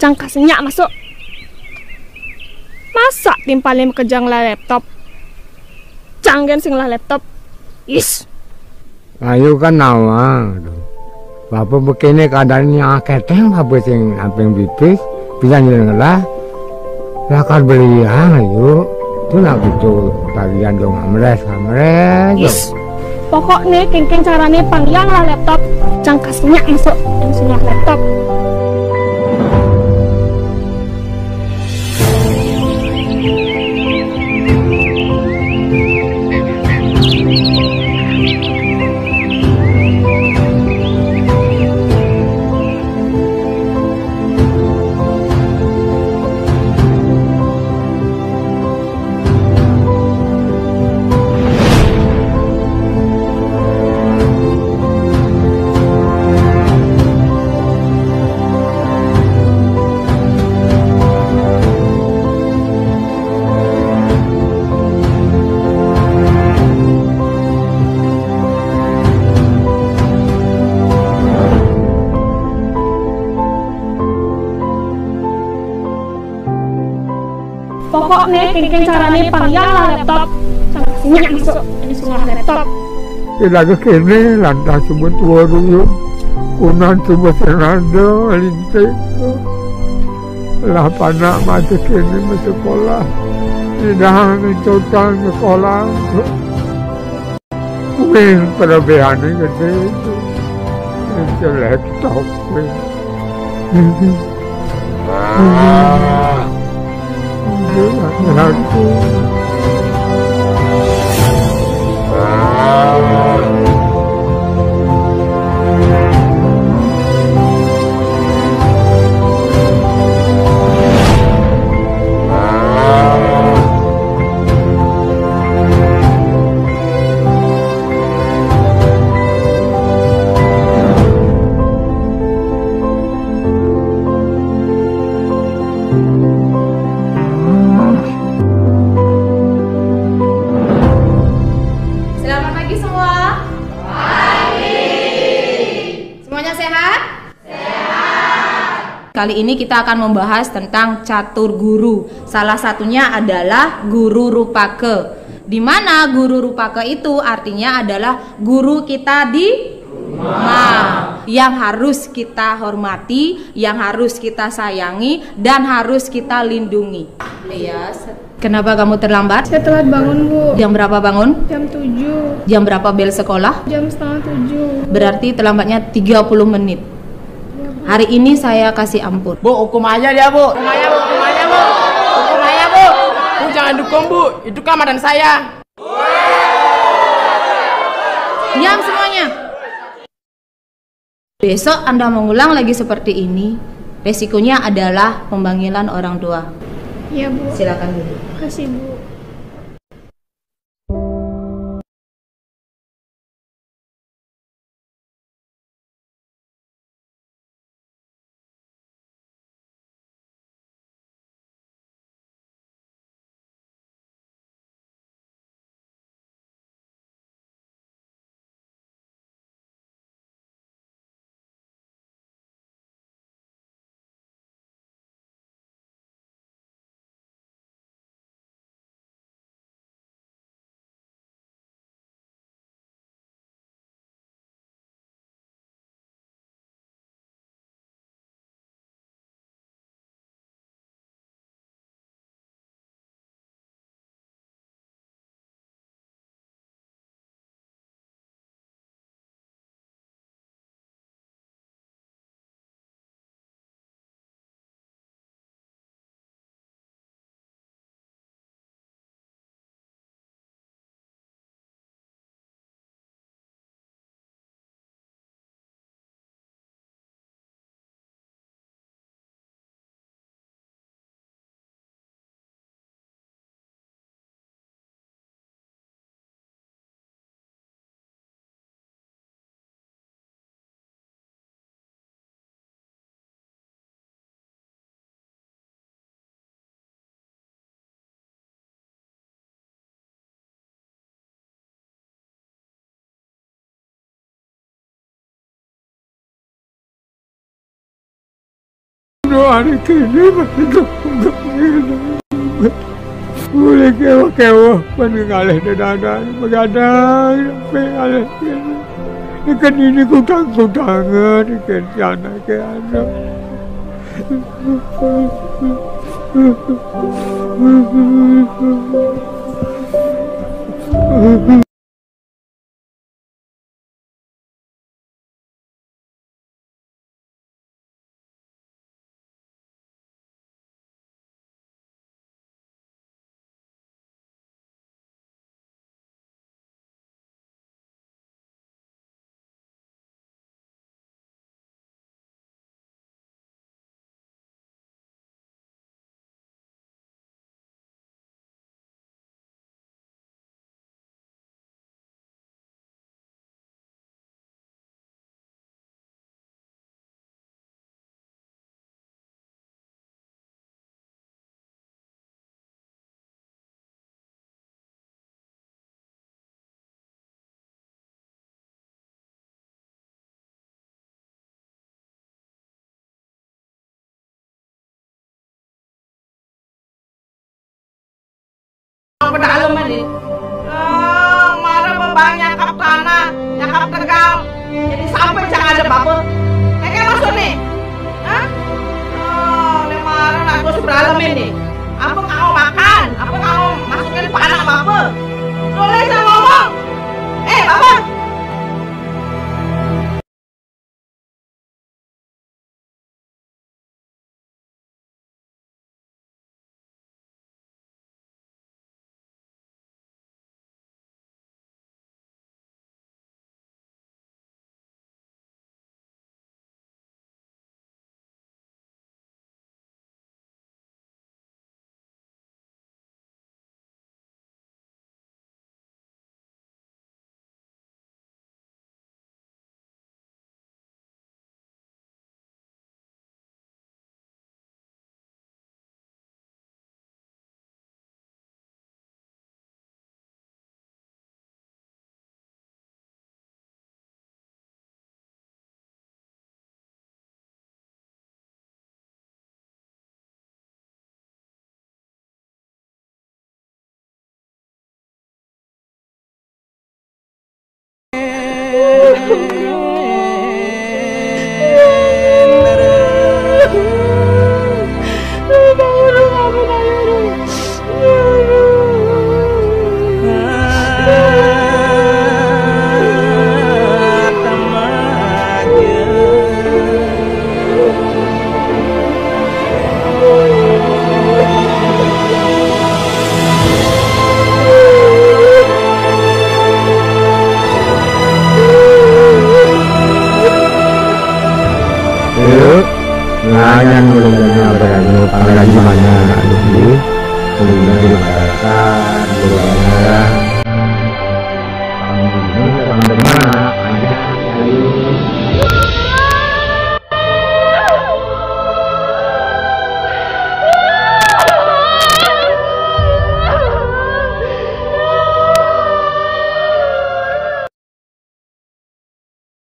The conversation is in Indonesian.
Cangka senyak masuk. Masa timpalin kejang lah laptop? Canggen sing lah laptop. Is. Ayo kan nawa. Bapak begini keadaannya keteng bapak sing amping bibis bisa nyelenggara lah. Lah kan beli ya ayo. Itu nak gitu bagian dong amres amres. Is. Pokoknya kengkeng carane pangyang lah laptop. Cangka senyak masuk. Yang lah laptop. Pokoknya kengkeng carane pangyang lah laptop. Cangka senyak masuk. Yang sing lah laptop. Kita ke kene lantas sebut dulu. Kunan sebut senada lintik. Lah panak mati kene masuk sekolah. Tidak mencoba sekolah. Mungkin perbedaan gede itu. Itu laptop. Aku. you. Kali ini kita akan membahas tentang catur guru. Salah satunya adalah guru rupake. Di mana guru rupake itu artinya adalah guru kita di rumah yang harus kita hormati, yang harus kita sayangi dan harus kita lindungi. Iya. Kenapa kamu terlambat? Saya telat bangun, Bu. Jam berapa bangun? Jam 7. Jam berapa bel sekolah? Jam setengah 7. Berarti terlambatnya 30 menit. Hari ini saya kasih ampun. Bu, hukum aja dia, Bu. Hukum aja, Bu. Hukum aja, Bu. Hukum aja, Bu. Bu, jangan dukung, Bu. Itu kamaran saya. Diam semuanya. Besok Anda mengulang lagi seperti ini, resikonya adalah pemanggilan orang tua. Iya, Bu. Silakan dulu. Kasih, Bu. Hari kini masih tunggu Boleh kewa-kewa Peninggalih dan Begadang Peninggalih Ikan ini kutang-kutangan Ikan sana ke anak Pedalem ini. Ah, marah bebang nyakap tanah, nyakap tegal. Jadi sampai jangan ada apa Kayak masuk nih. Hah? Oh, ini marah nak ini. Ngayang mulanya berani panggaji mana dulu, kemudian di masyarakat, di